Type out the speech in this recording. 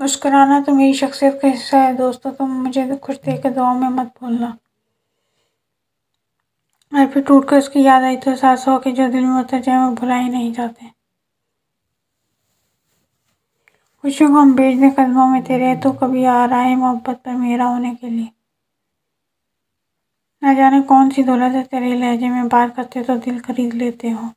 मुस्कुराना तो मेरी शख्सियत का हिस्सा है, दोस्तों, तुम मुझे खुश देख कर दुआ में मत भूलना। और फिर टूट कर उसकी याद आई तो एहसास हो कि जो दिल में उतर जाए, वो भुलाए नहीं जाते। खुशियों को हम बेचने दें कदमों में तेरे तो कभी आ रहा है मोहब्बत पर मेरा होने के लिए। न जाने कौन सी दौलत है तेरे लहजे में, बात करते तो दिल खरीद लेते हो।